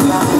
Yeah.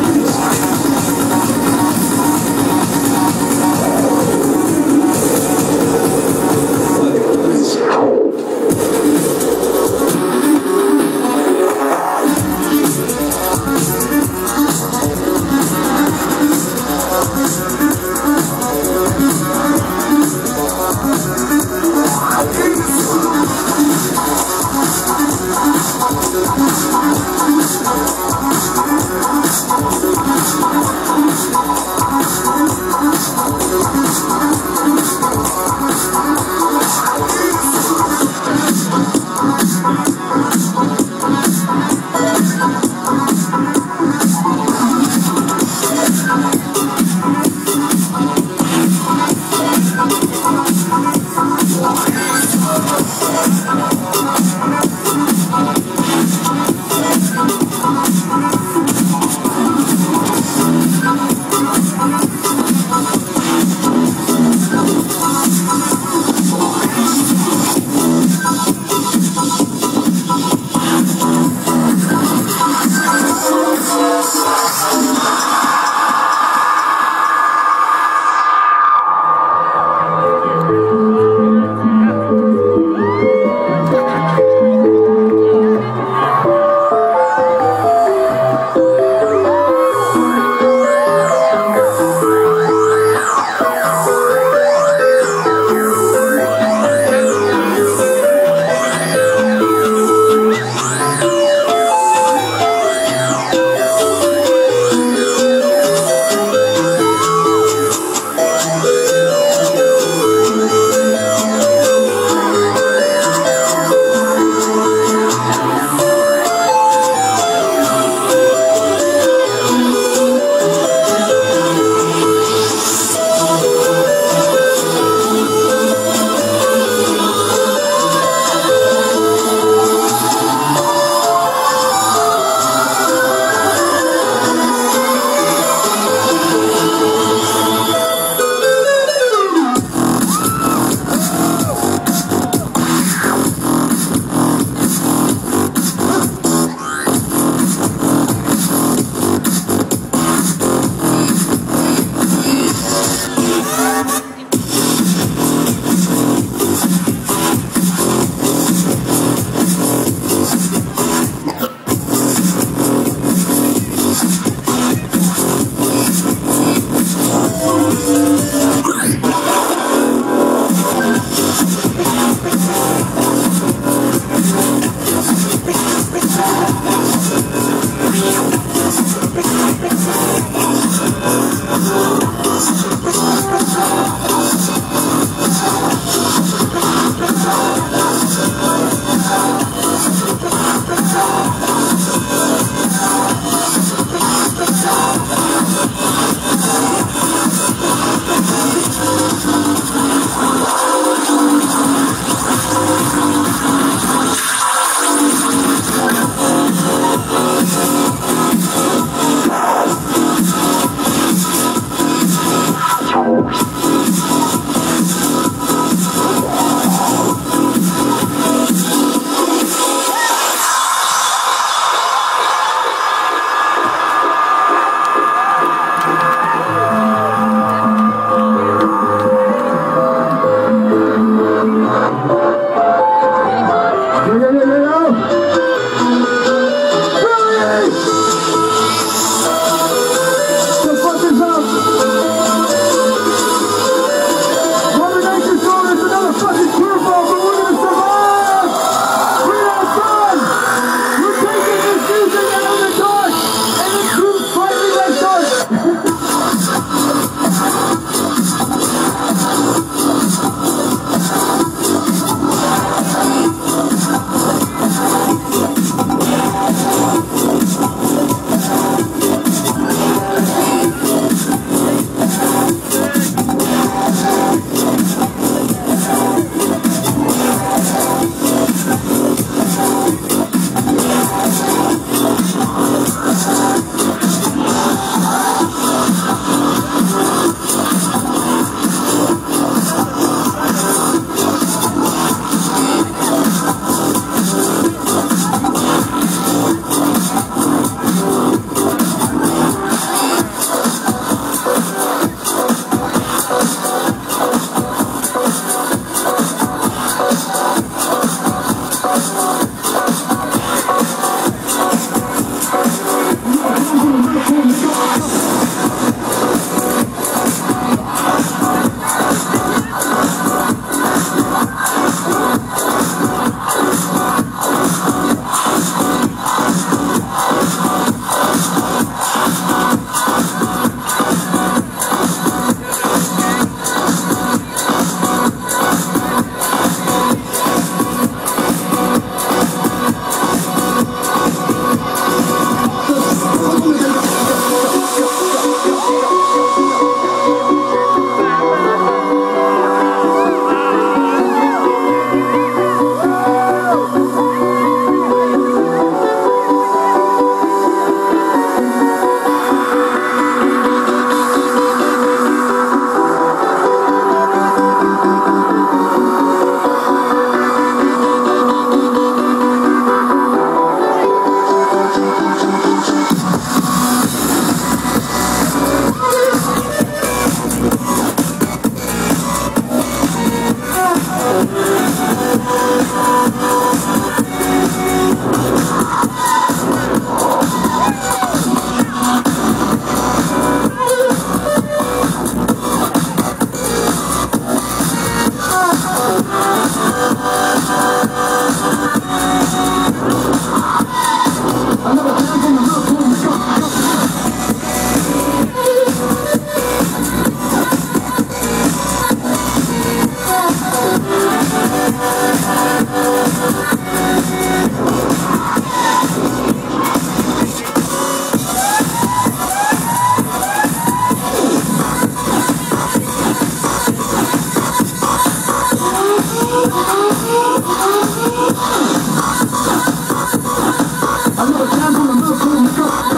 A little time for the milk,